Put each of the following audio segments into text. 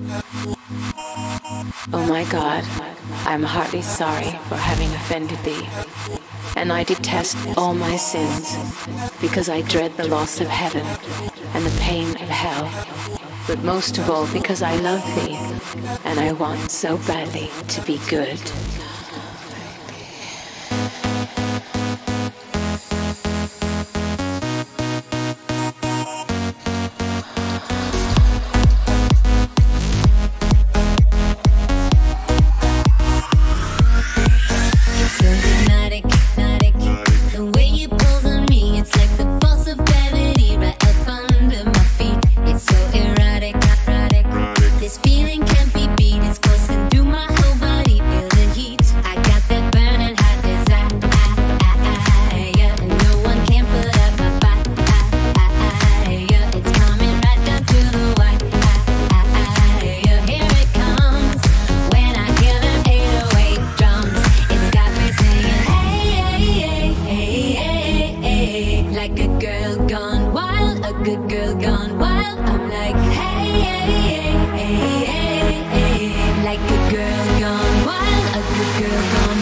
Oh my God, I am heartily sorry for having offended thee, and I detest all my sins, because I dread the loss of heaven and the pain of hell, but most of all because I love thee, and I want so badly to be good. like a girl gone wild, a good girl gone wild. I'm like, hey, hey, hey, hey, hey, hey, like a girl gone wild, a good girl gone.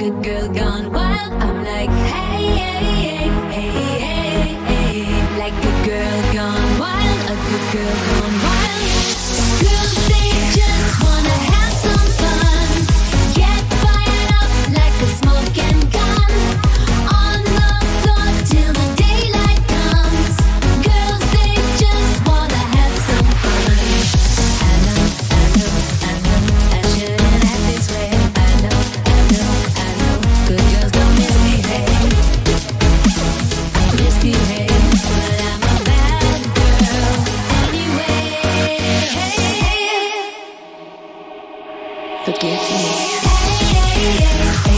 Good girl gone wild. I'm like, hey, hey, hey, hey, hey, hey. Like a girl gone wild, a good girl gone wild. Girls, they just wanna have. forgive me.